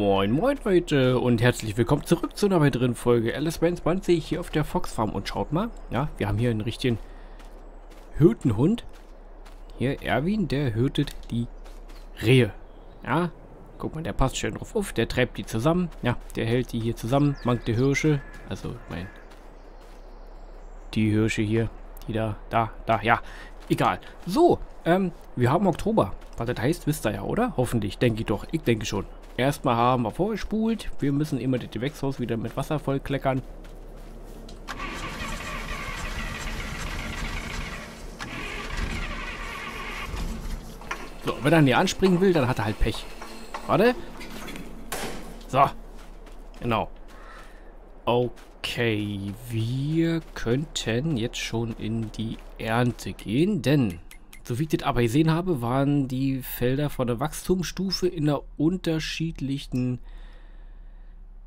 Moin moin Leute und herzlich willkommen zurück zu einer weiteren Folge LS22 hier auf der Fox Farm und schaut mal, ja, wir haben hier einen richtigen Hürdenhund. Hier Erwin, der hürtet die Rehe. Ja, guck mal, der passt schön drauf auf, der treibt die zusammen, ja, der hält die hier zusammen, mangt die Hirsche, also mein die Hirsche hier, die da, da, da, ja, egal. So, ähm, wir haben Oktober. Was das heißt, wisst ihr ja, oder? Hoffentlich, denke ich doch. Ich denke schon. Erstmal haben wir vorgespult. Wir müssen immer das Gewächshaus wieder mit Wasser vollkleckern. So, wenn er nicht anspringen will, dann hat er halt Pech. Warte. So. Genau. Okay, wir könnten jetzt schon in die Ernte gehen, denn so wie ich das aber gesehen habe, waren die Felder von der Wachstumsstufe in der unterschiedlichen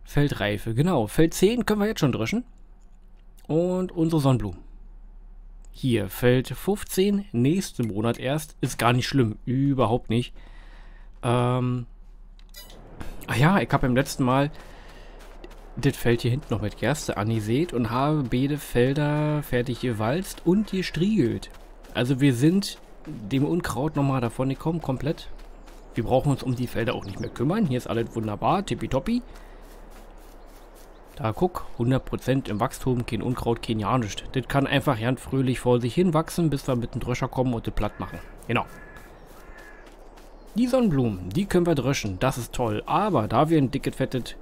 Feldreife. Genau, Feld 10 können wir jetzt schon dreschen. Und unsere Sonnenblumen. Hier, Feld 15, nächsten Monat erst. Ist gar nicht schlimm, überhaupt nicht. Ähm, ach ja, ich habe beim letzten Mal das Feld hier hinten noch mit Gerste angesät und habe beide Felder fertig gewalzt und gestriegelt. Also wir sind dem Unkraut nochmal davon gekommen, komplett. Wir brauchen uns um die Felder auch nicht mehr kümmern. Hier ist alles wunderbar, tippitoppi. Da guck, 100% im Wachstum, kein Unkraut, kein ja nichts. Das kann einfach ganz fröhlich vor sich hin wachsen, bis wir mit dem Dröscher kommen und das platt machen. Genau. Die Sonnenblumen, die können wir dröschen, das ist toll. Aber da wir ein dickes, fettes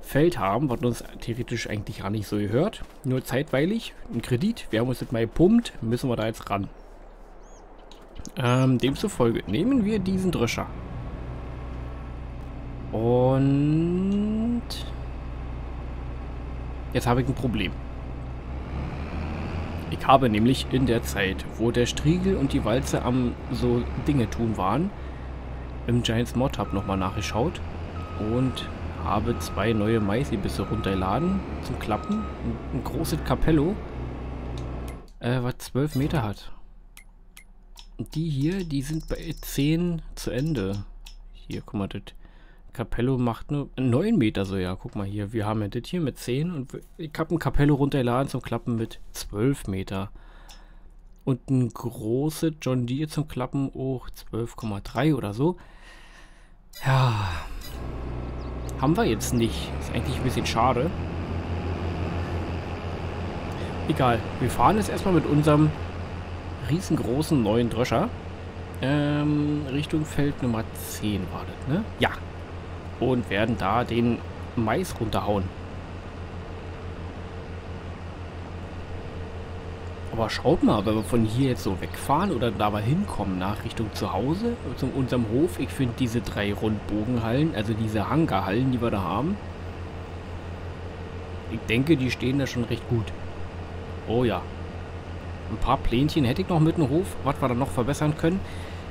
Feld haben, was uns theoretisch eigentlich gar nicht so gehört, nur zeitweilig, ein Kredit, wir haben uns das mal gepumpt, müssen wir da jetzt ran. Ähm, demzufolge nehmen wir diesen Drescher. Und... Jetzt habe ich ein Problem. Ich habe nämlich in der Zeit, wo der Striegel und die Walze am so Dinge tun waren, im Giants Mod Hub nochmal nachgeschaut und habe zwei neue Maisibisse runtergeladen zum Klappen. Ein, ein großes Capello, äh, was 12 Meter hat. Die hier, die sind bei 10 zu Ende. Hier, guck mal, das Capello macht nur 9 Meter so, ja. Guck mal hier, wir haben ja das hier mit 10 und ich habe ein Capello runtergeladen zum Klappen mit 12 Meter. Und ein großes John Deere zum Klappen auch 12,3 oder so. Ja, haben wir jetzt nicht. Ist eigentlich ein bisschen schade. Egal, wir fahren jetzt erstmal mit unserem riesengroßen neuen Dröscher. Ähm, Richtung Feld Nummer 10 war das, ne? Ja. Und werden da den Mais runterhauen. Aber schaut mal, wenn wir von hier jetzt so wegfahren oder da mal hinkommen nach Richtung zu Hause, zu unserem Hof. Ich finde diese drei Rundbogenhallen, also diese Hangarhallen, die wir da haben. Ich denke, die stehen da schon recht gut. Oh ja, ein paar Plänchen hätte ich noch mit dem Hof, was wir dann noch verbessern können.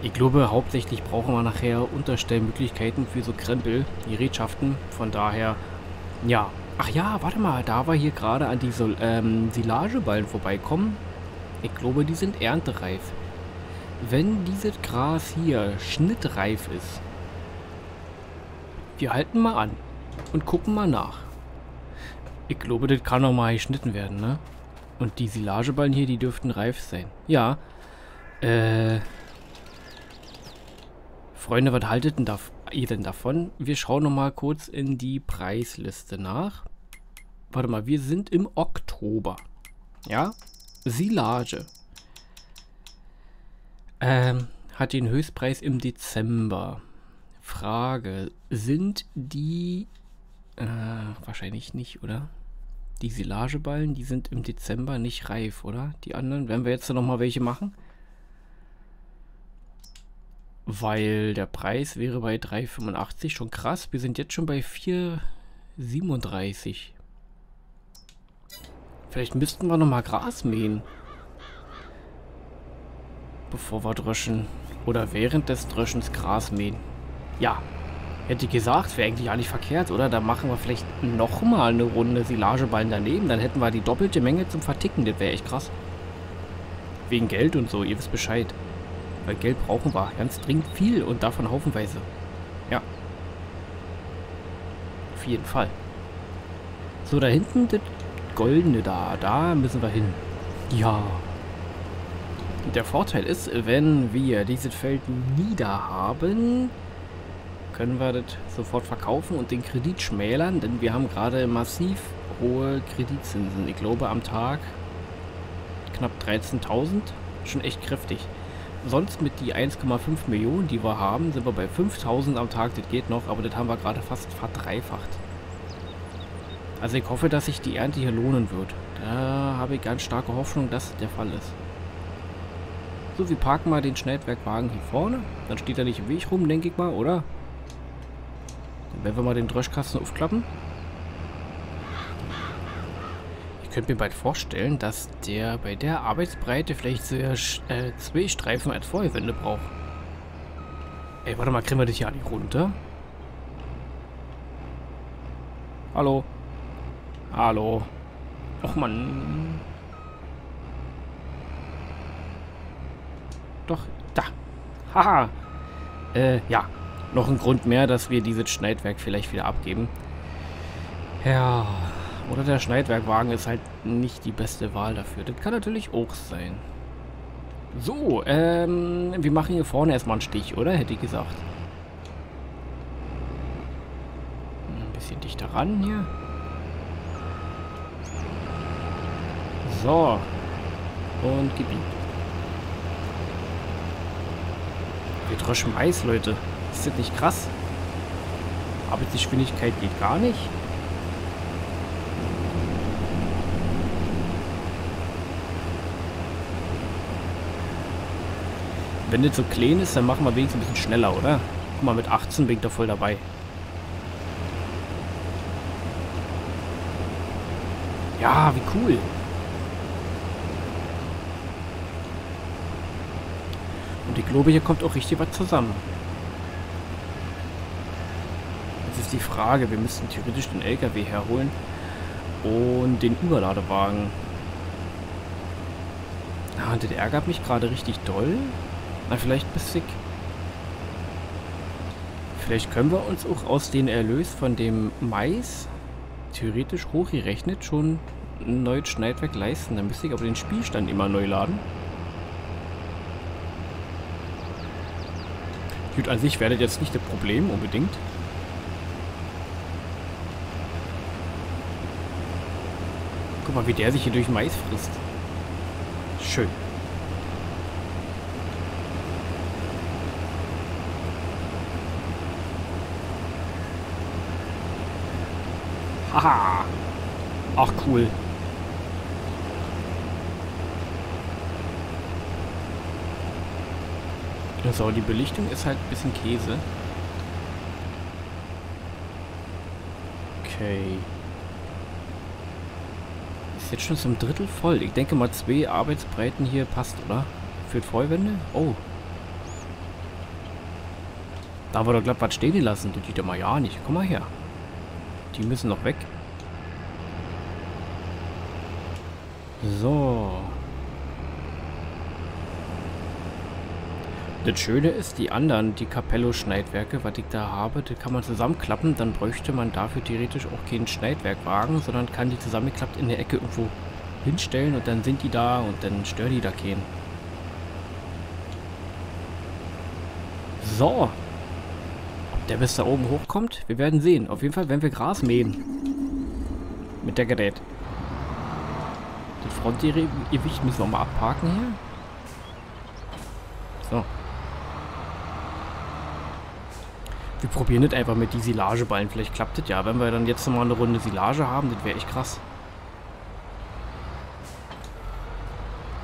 Ich glaube, hauptsächlich brauchen wir nachher Unterstellmöglichkeiten für so Krempel, Gerätschaften. Von daher, ja. Ach ja, warte mal, da wir hier gerade an die ähm, Silageballen vorbeikommen, ich glaube, die sind erntereif. Wenn dieses Gras hier schnittreif ist, wir halten mal an und gucken mal nach. Ich glaube, das kann noch mal geschnitten werden, ne? Und die Silageballen hier, die dürften reif sein. Ja. Äh. Freunde, was haltet denn da, ihr denn davon? Wir schauen noch mal kurz in die Preisliste nach. Warte mal, wir sind im Oktober. Ja? Silage. Ähm, hat den Höchstpreis im Dezember. Frage, sind die... Äh, wahrscheinlich nicht, oder? Die Silageballen, die sind im Dezember nicht reif, oder? Die anderen, werden wir jetzt noch mal welche machen? Weil der Preis wäre bei 3,85 schon krass. Wir sind jetzt schon bei 4,37. Vielleicht müssten wir noch mal Gras mähen. Bevor wir dröschen. Oder während des Dröschens Gras mähen. Ja, Hätte ich gesagt, wäre eigentlich nicht verkehrt, oder? Da machen wir vielleicht nochmal eine Runde Silageballen daneben. Dann hätten wir die doppelte Menge zum Verticken. Das wäre echt krass. Wegen Geld und so, ihr wisst Bescheid. Weil Geld brauchen wir ganz dringend viel und davon haufenweise. Ja. Auf jeden Fall. So, da hinten das Goldene da. Da müssen wir hin. Ja. Der Vorteil ist, wenn wir dieses Feld niederhaben, können wir das sofort verkaufen und den Kredit schmälern, denn wir haben gerade massiv hohe Kreditzinsen. Ich glaube am Tag knapp 13.000. Schon echt kräftig. Sonst mit die 1,5 Millionen, die wir haben, sind wir bei 5.000 am Tag. Das geht noch, aber das haben wir gerade fast verdreifacht. Also ich hoffe, dass sich die Ernte hier lohnen wird. Da habe ich ganz starke Hoffnung, dass das der Fall ist. So, wir parken mal den Schnellwerkwagen hier vorne. Dann steht er nicht im Weg rum, denke ich mal, oder? Werden wir mal den Dröschkasten aufklappen. Ich könnte mir bald vorstellen, dass der bei der Arbeitsbreite vielleicht so äh, zwei Streifen als Feuerwände braucht. Ey, warte mal, kriegen wir das hier nicht runter? Hallo? Hallo? Och man. Doch, da. Haha. Äh, ja. Noch ein Grund mehr, dass wir dieses Schneidwerk vielleicht wieder abgeben. Ja. Oder der Schneidwerkwagen ist halt nicht die beste Wahl dafür. Das kann natürlich auch sein. So, ähm, wir machen hier vorne erstmal einen Stich, oder? Hätte ich gesagt. Ein bisschen dichter ran hier. So. Und Gebiet. Wir droschen Eis, Leute. Ist das nicht krass? Arbeitsgeschwindigkeit geht gar nicht. Wenn das so klein ist, dann machen wir wenigstens ein bisschen schneller, oder? Guck mal, mit 18 bin ich da voll dabei. Ja, wie cool. Und ich glaube, hier kommt auch richtig was zusammen. Jetzt ist die Frage, wir müssten theoretisch den LKW herholen und den Überladewagen. Ah, das ärgert mich gerade richtig doll. Na, vielleicht bissig. Vielleicht können wir uns auch aus den Erlös von dem Mais theoretisch hochgerechnet schon ein neues Schneidwerk leisten. Dann müsste ich aber den Spielstand immer neu laden. Gut, an sich wäre das jetzt nicht das Problem unbedingt. Guck mal, wie der sich hier durch Mais frisst. Schön. Haha. Ach, cool. So, die Belichtung ist halt ein bisschen Käse. Okay. Jetzt schon zum Drittel voll. Ich denke mal, zwei Arbeitsbreiten hier passt, oder? Für Vollwände? Oh. Da wir doch glatt was stehen lassen. Das geht ja mal ja nicht. Komm mal her. Die müssen noch weg. So. Das Schöne ist, die anderen, die Capello-Schneidwerke, was ich da habe, die kann man zusammenklappen. Dann bräuchte man dafür theoretisch auch keinen Schneidwerkwagen, sondern kann die zusammengeklappt in der Ecke irgendwo hinstellen und dann sind die da und dann stören die da keinen. So. Ob der bis da oben hochkommt? Wir werden sehen. Auf jeden Fall werden wir Gras mähen. Mit der Gerät. Das Frontgewicht müssen wir mal abparken hier. So. Wir probieren das einfach mit die Silageballen. Vielleicht klappt das ja. Wenn wir dann jetzt nochmal eine Runde Silage haben, das wäre echt krass.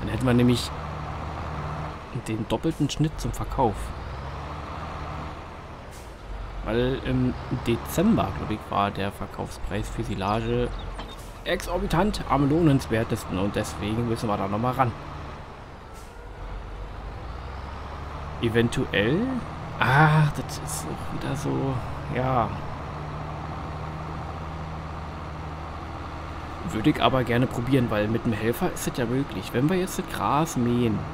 Dann hätten wir nämlich den doppelten Schnitt zum Verkauf. Weil im Dezember, glaube ich, war der Verkaufspreis für Silage exorbitant am lohnenswertesten und deswegen müssen wir da nochmal ran. Eventuell Ach, das ist auch wieder so, ja. Würde ich aber gerne probieren, weil mit dem Helfer ist es ja möglich. Wenn wir jetzt das Gras mähen,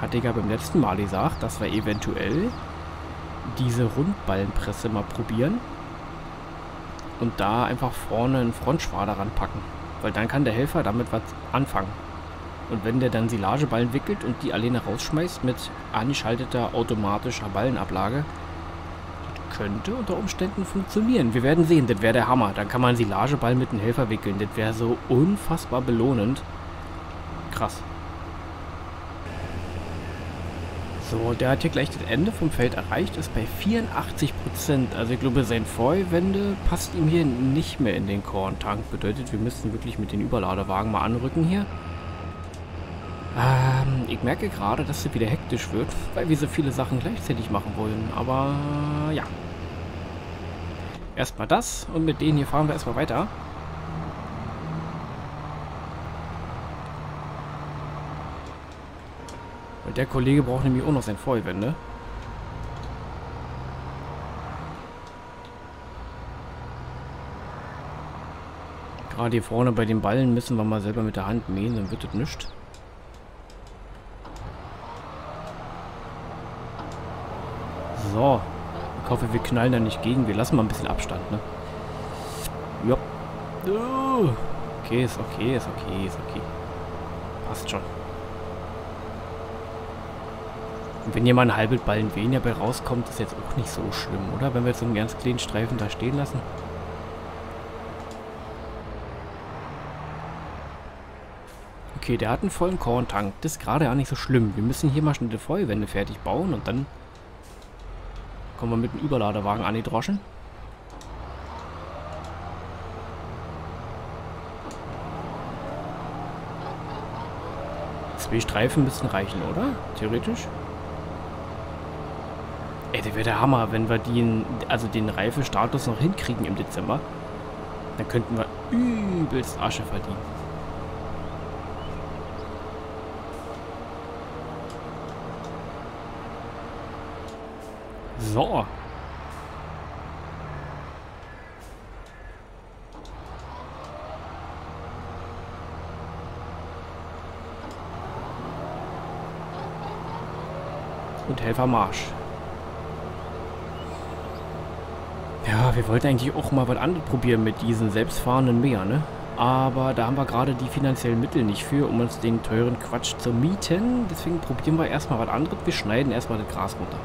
hatte ich ja beim letzten Mal gesagt, dass wir eventuell diese Rundballenpresse mal probieren. und da einfach vorne einen Frontschwader ranpacken. Weil dann kann der Helfer damit was anfangen. Und wenn der dann Silageballen wickelt und die alleine rausschmeißt mit angeschalteter automatischer Ballenablage, das könnte unter Umständen funktionieren. Wir werden sehen, das wäre der Hammer. Dann kann man Silageball mit einem Helfer wickeln. Das wäre so unfassbar belohnend. Krass. So, der hat hier gleich das Ende vom Feld erreicht, ist bei 84%. Also ich glaube, sein Vorwände passt ihm hier nicht mehr in den Korntank. Bedeutet, wir müssten wirklich mit den Überladewagen mal anrücken hier. Ähm, ich merke gerade, dass es wieder hektisch wird, weil wir so viele Sachen gleichzeitig machen wollen. Aber ja. Erstmal das und mit denen hier fahren wir erstmal weiter. Weil der Kollege braucht nämlich auch noch sein Vollwände. Gerade hier vorne bei den Ballen müssen wir mal selber mit der Hand mähen, dann wird das nichts. So. Ich hoffe, wir knallen da nicht gegen. Wir lassen mal ein bisschen Abstand, ne? Ja. Uh. Okay, ist okay, ist okay, ist okay. Passt schon. Und wenn hier mal ein halbes Ballen weniger bei rauskommt, ist jetzt auch nicht so schlimm, oder? Wenn wir jetzt so einen ganz kleinen Streifen da stehen lassen. Okay, der hat einen vollen Korntank. Das ist gerade auch nicht so schlimm. Wir müssen hier mal schnell die Feuerwände fertig bauen und dann Kommen wir mit dem Überladewagen an die Droschen. Zwei Streifen müssten reichen, oder? Theoretisch. Ey, der wäre der Hammer, wenn wir den, also den Reifenstatus noch hinkriegen im Dezember. Dann könnten wir übelst Asche verdienen. So. Und Helfer Marsch. Ja, wir wollten eigentlich auch mal was anderes probieren mit diesen selbstfahrenden Mäher, ne? Aber da haben wir gerade die finanziellen Mittel nicht für, um uns den teuren Quatsch zu mieten. Deswegen probieren wir erstmal was anderes. Wir schneiden erstmal das Gras runter.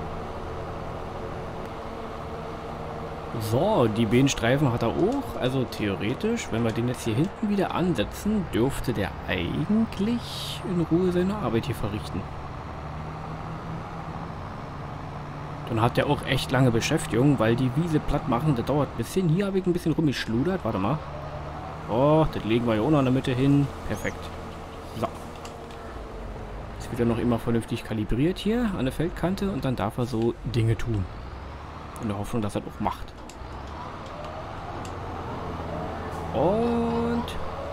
So, die Behenstreifen hat er auch. Also theoretisch, wenn wir den jetzt hier hinten wieder ansetzen, dürfte der eigentlich in Ruhe seine Arbeit hier verrichten. Dann hat er auch echt lange Beschäftigung, weil die Wiese platt machen, das dauert ein bisschen. Hier habe ich ein bisschen rumgeschludert. Warte mal. Oh, das legen wir hier auch noch in der Mitte hin. Perfekt. So. Jetzt wird er noch immer vernünftig kalibriert hier an der Feldkante und dann darf er so Dinge tun. In der Hoffnung, dass er das auch macht. Und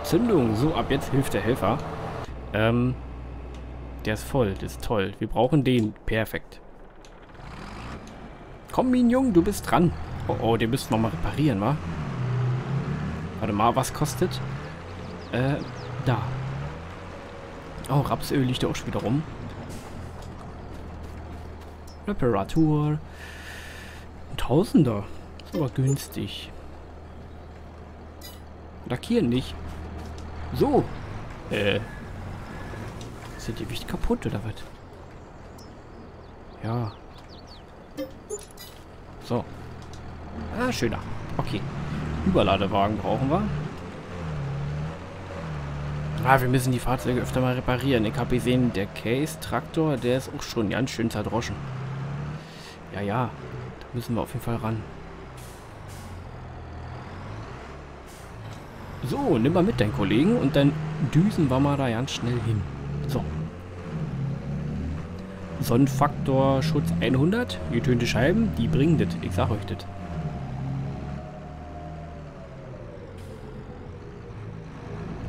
Zündung. So, ab jetzt hilft der Helfer. Ähm, der ist voll. Das ist toll. Wir brauchen den. Perfekt. Komm, Minion, du bist dran. Oh, oh, den müssen wir mal reparieren, wa? Warte mal, was kostet? Äh, da. Oh, Rapsöl liegt da auch schon wieder rum. Reparatur. Ein Tausender. Ist aber günstig. Lackieren nicht. So. Äh. Sind die Wicht kaputt oder was? Ja. So. Ah, schöner. Okay. Überladewagen brauchen wir. Ah, wir müssen die Fahrzeuge öfter mal reparieren. Ich habe gesehen, der Case-Traktor, der ist auch schon ganz schön zerdroschen. Ja, ja. Da müssen wir auf jeden Fall ran. So, nimm mal mit deinen Kollegen und dann düsen wir mal da ganz schnell hin. So. Sonnenfaktor Schutz 100. Getönte Scheiben, die bringen das. Ich sag euch das.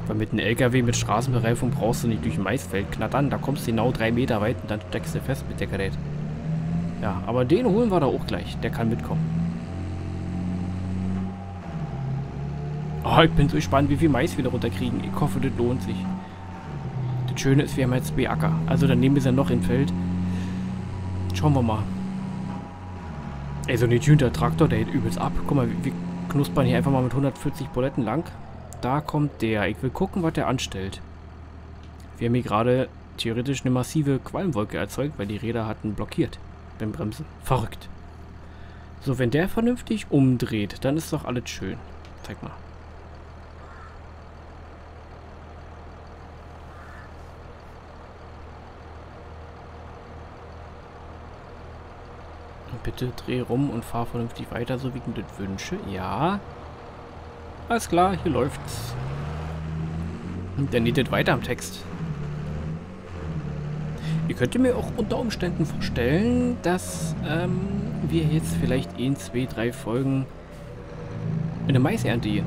Weil mit einem LKW mit Straßenbereifung brauchst du nicht durch Maisfeld knattern. Da kommst du genau drei Meter weit und dann steckst du fest mit der Gerät. Ja, aber den holen wir da auch gleich. Der kann mitkommen. Oh, ich bin so gespannt, wie viel Mais wir da runterkriegen. Ich hoffe, das lohnt sich. Das Schöne ist, wir haben jetzt B-Acker. Also dann nehmen wir es ja noch im Feld. Schauen wir mal. Ey, so ein getunter Traktor, der hält übelst ab. Guck mal, wir knuspern hier einfach mal mit 140 Buletten lang. Da kommt der. Ich will gucken, was der anstellt. Wir haben hier gerade theoretisch eine massive Qualmwolke erzeugt, weil die Räder hatten blockiert beim Bremsen. Verrückt. So, wenn der vernünftig umdreht, dann ist doch alles schön. Zeig mal. Bitte dreh rum und fahr vernünftig weiter, so wie ich das wünsche. Ja. Alles klar, hier läuft's. Und dann geht das weiter am Text. Ihr könnt mir auch unter Umständen vorstellen, dass ähm, wir jetzt vielleicht in zwei, drei Folgen in eine Maisernte gehen.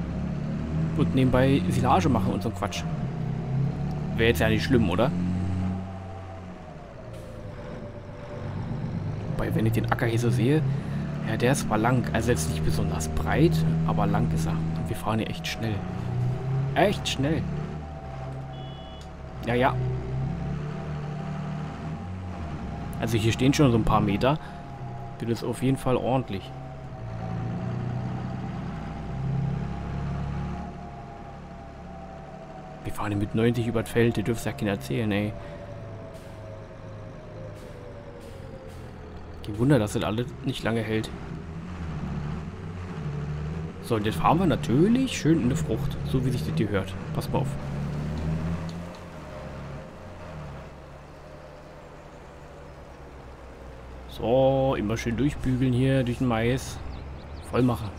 Und nebenbei Silage machen und so Quatsch. Wäre jetzt ja nicht schlimm, oder? Wenn ich den Acker hier so sehe, ja, der ist zwar lang, also jetzt nicht besonders breit, aber lang ist er. Und wir fahren hier echt schnell. Echt schnell. Ja, ja. Also hier stehen schon so ein paar Meter. Das ist auf jeden Fall ordentlich. Wir fahren hier mit 90 über das Feld, ihr dürft ja keiner erzählen, ey. Kein Wunder, dass das alles nicht lange hält. So, und jetzt fahren wir natürlich schön in eine Frucht, so wie sich das hier hört. Pass mal auf. So, immer schön durchbügeln hier durch den Mais. Voll machen.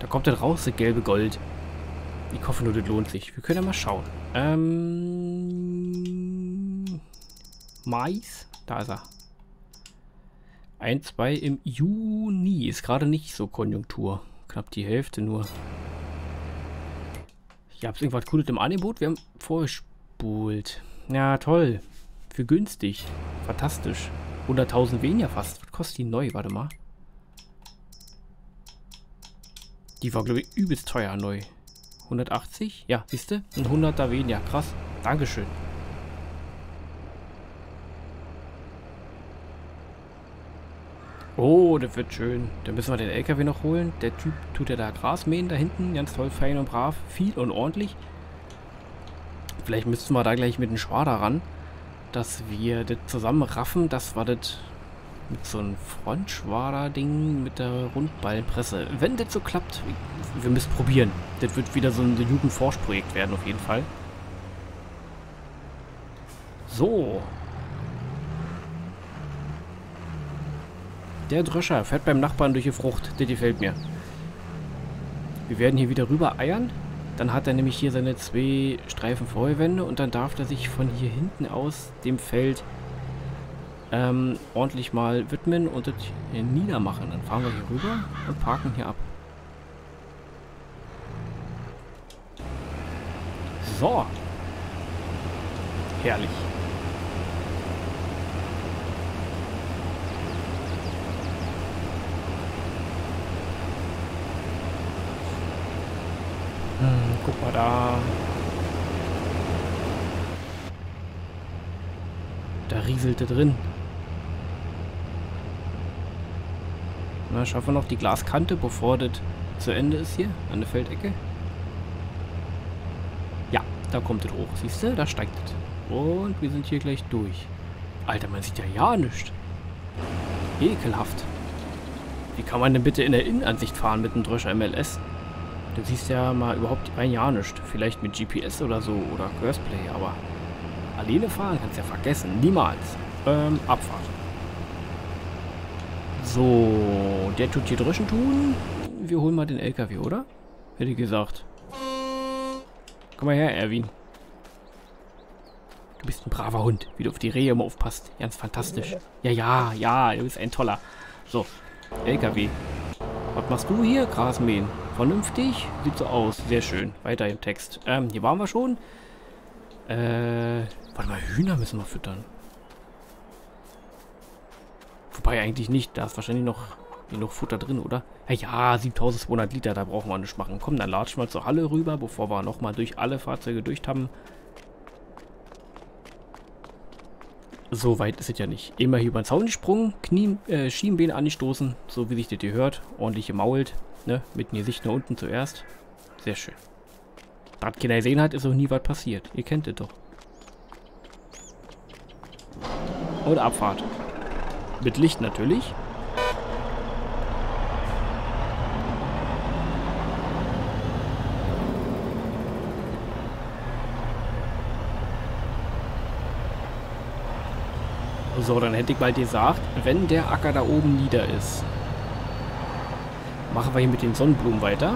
Da kommt dann raus, das gelbe Gold. Ich hoffe nur, das lohnt sich. Wir können ja mal schauen. Ähm... Mais? Da ist er. 1, 2 im Juni. Ist gerade nicht so Konjunktur. Knapp die Hälfte nur. Ich hab's irgendwas Cooles im Angebot. Wir haben vorgespult. Ja, toll. Für günstig. Fantastisch. 100.000 weniger fast. Was kostet die neu? Warte mal. Die war, glaube ich, übelst teuer neu. 180? Ja, siehst du? Ein 100er weniger. Krass. Dankeschön. Oh, das wird schön. Dann müssen wir den LKW noch holen. Der Typ tut ja da Gras mähen da hinten. Ganz toll, fein und brav. Viel und ordentlich. Vielleicht müssten wir da gleich mit dem Schwader ran dass wir das zusammenraffen, das war das mit so einem Frontschwader-Ding mit der Rundballenpresse. Wenn das so klappt, wir müssen probieren. Das wird wieder so ein Jugendforschprojekt werden auf jeden Fall. So. Der Dröscher fährt beim Nachbarn durch die Frucht. Das gefällt mir. Wir werden hier wieder rüber eiern. Dann hat er nämlich hier seine zwei Streifen Vorwände und dann darf er sich von hier hinten aus dem Feld ähm, ordentlich mal widmen und das niedermachen. Dann fahren wir hier rüber und parken hier ab. So. Herrlich. Guck mal da. Da rieselte drin. Na, schaffen wir noch die Glaskante, bevor das zu Ende ist hier, an der Feldecke. Ja, da kommt es hoch. Siehst du, da steigt es. Und wir sind hier gleich durch. Alter, man sieht ja ja nichts. Ekelhaft. Wie kann man denn bitte in der Innenansicht fahren mit einem Dröscher MLS? Du siehst ja mal überhaupt ein Jahr nicht. Vielleicht mit GPS oder so oder Curseplay, aber alleine fahren kannst du ja vergessen. Niemals. Ähm, Abfahrt. So, der tut hier Drischen tun. Wir holen mal den LKW, oder? Hätte ich gesagt. Komm mal her, Erwin. Du bist ein braver Hund, wie du auf die Rehe immer aufpasst. Ganz fantastisch. Ja, ja, ja, du bist ein toller. So, LKW. Was machst du hier? Gras mähen. Vernünftig? Sieht so aus. Sehr schön. Weiter im Text. Ähm, hier waren wir schon. Äh, warte mal, Hühner müssen wir füttern. Wobei eigentlich nicht. Da ist wahrscheinlich noch genug Futter drin, oder? Ja, ja, 7200 Liter, da brauchen wir nicht machen. Komm, dann latschen wir zur Halle rüber, bevor wir nochmal durch alle Fahrzeuge durch haben. So weit ist es ja nicht. Immer hier über den Zaun gesprungen, Knie, äh, Schienbein angestoßen, so wie sich das hier hört. Ordentlich gemault, ne? Mit dem Gesicht nach unten zuerst. Sehr schön. Da hat keiner gesehen hat, ist auch nie was passiert. Ihr kennt es doch. Und Abfahrt. Mit Licht natürlich. So, dann hätte ich mal gesagt, wenn der Acker da oben nieder ist, machen wir hier mit den Sonnenblumen weiter.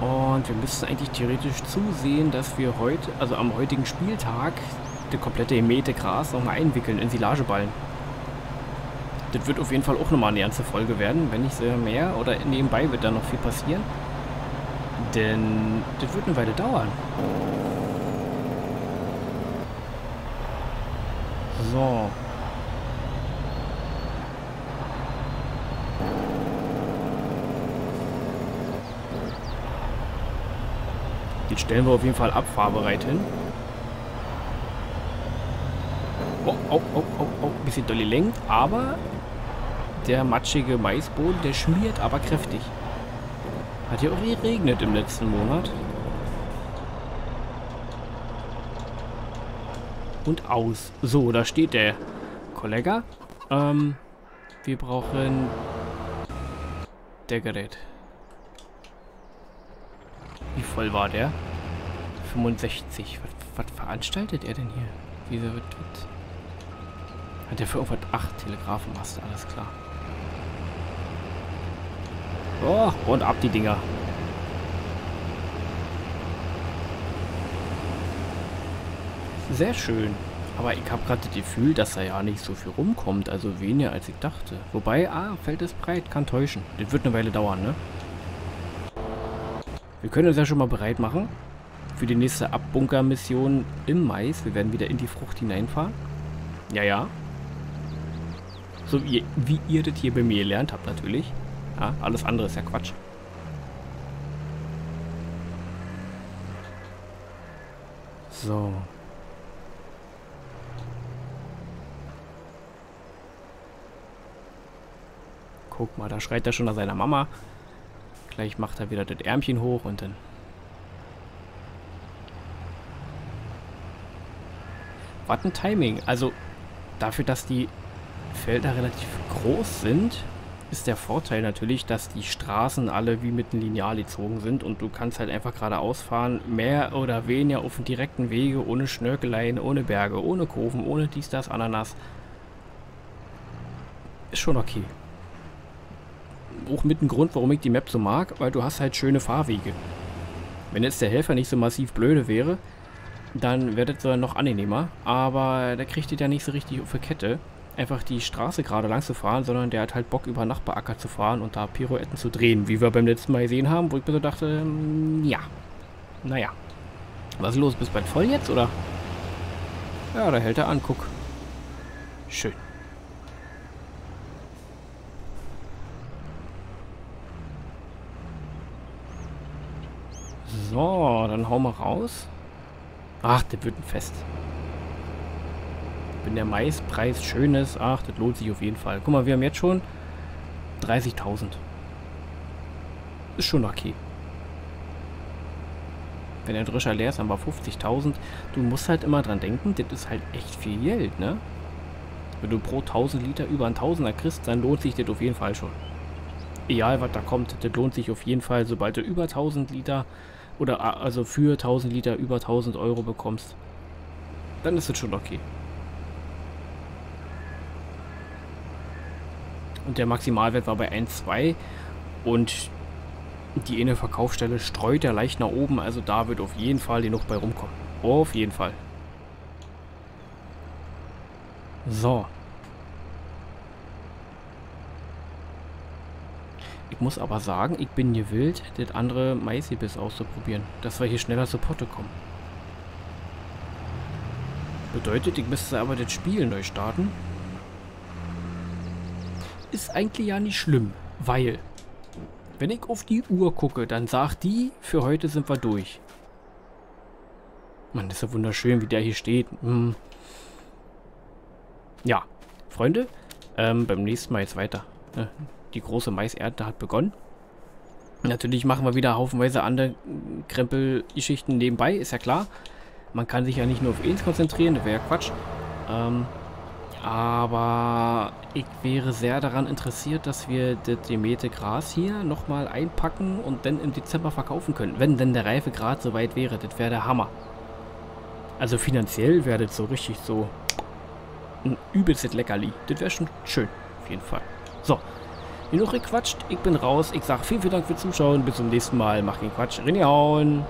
Und wir müssen eigentlich theoretisch zusehen, dass wir heute, also am heutigen Spieltag, die komplette gemähte Gras nochmal einwickeln in Silageballen. Das wird auf jeden Fall auch nochmal eine ganze Folge werden, wenn nicht sehr mehr. Oder nebenbei wird da noch viel passieren. Denn das wird eine Weile dauern. So. Jetzt stellen wir auf jeden Fall abfahrbereit hin. Oh, oh, oh, oh, oh. Bisschen doll lenkt, aber der matschige Maisboden, der schmiert aber kräftig. Hat ja auch geregnet im letzten Monat. Und aus. So, da steht der Kollege. Ähm, wir brauchen der Gerät. Wie voll war der? 65. Was, was veranstaltet er denn hier? Wieso wird, wird Hat der für irgendwas 8 Telegrafenmaste, alles klar. Oh, und ab die Dinger. Sehr schön. Aber ich habe gerade das Gefühl, dass da ja nicht so viel rumkommt. Also weniger als ich dachte. Wobei, ah, Feld ist breit, kann täuschen. Das wird eine Weile dauern, ne? Wir können uns ja schon mal bereit machen. Für die nächste Abbunker-Mission im Mais. Wir werden wieder in die Frucht hineinfahren. Ja, ja. So wie, wie ihr das hier bei mir gelernt habt, natürlich. Ja, alles andere ist ja Quatsch. So. Guck mal, da schreit er schon nach seiner Mama. Gleich macht er wieder das Ärmchen hoch und dann... Was ein Timing. Also, dafür, dass die Felder relativ groß sind, ist der Vorteil natürlich, dass die Straßen alle wie mit einem Lineal gezogen sind und du kannst halt einfach geradeaus fahren, mehr oder weniger auf dem direkten Wege, ohne Schnörkeleien, ohne Berge, ohne Kurven, ohne dies, das, Ananas. Ist schon okay auch mit ein Grund, warum ich die Map so mag, weil du hast halt schöne Fahrwege. Wenn jetzt der Helfer nicht so massiv blöde wäre, dann das sogar noch angenehmer. Aber der kriegt das ja nicht so richtig auf die Kette, einfach die Straße gerade lang zu fahren, sondern der hat halt Bock, über Nachbaracker zu fahren und da Pirouetten zu drehen, wie wir beim letzten Mal gesehen haben, wo ich mir so dachte, ähm, ja, naja. Was ist los? Bist du bald voll jetzt, oder? Ja, da hält er an, guck. Schön. So, dann hauen wir raus. Ach, das wird ein Fest. Wenn der Maispreis schön ist, ach, das lohnt sich auf jeden Fall. Guck mal, wir haben jetzt schon 30.000. Ist schon okay. Wenn der Drischer leer ist, haben wir 50.000. Du musst halt immer dran denken, das ist halt echt viel Geld, ne? Wenn du pro 1000 Liter über ein Tausender kriegst, dann lohnt sich das auf jeden Fall schon. Egal, was da kommt, das lohnt sich auf jeden Fall, sobald du über 1000 Liter oder also für 1000 Liter über 1000 Euro bekommst, dann ist es schon okay. Und der Maximalwert war bei 1,2 und die eine Verkaufsstelle streut ja leicht nach oben, also da wird auf jeden Fall genug bei rumkommen. Auf jeden Fall. So. Ich muss aber sagen, ich bin gewillt, das andere Maisgebiss auszuprobieren, dass wir hier schneller zu Potte kommen. Bedeutet, ich müsste aber das Spiel neu starten. Ist eigentlich ja nicht schlimm, weil, wenn ich auf die Uhr gucke, dann sagt die, für heute sind wir durch. Mann, ist ja wunderschön, wie der hier steht. Hm. Ja, Freunde, ähm, beim nächsten Mal jetzt weiter. Ne? Die große Maisernte hat begonnen. Natürlich machen wir wieder haufenweise andere Krempelgeschichten nebenbei, ist ja klar. Man kann sich ja nicht nur auf eins konzentrieren, das wäre ja Quatsch. Ähm, aber ich wäre sehr daran interessiert, dass wir das gemähte Gras hier nochmal einpacken und dann im Dezember verkaufen können. Wenn denn der reife Grad so weit wäre, das wäre der Hammer. Also finanziell wäre das so richtig so ein übelstes Leckerli. Das wäre schon schön, auf jeden Fall. So, genug gequatscht, ich bin raus. Ich sage vielen, vielen Dank fürs Zuschauen. Bis zum nächsten Mal. Mach den Quatsch. Rinnehauen.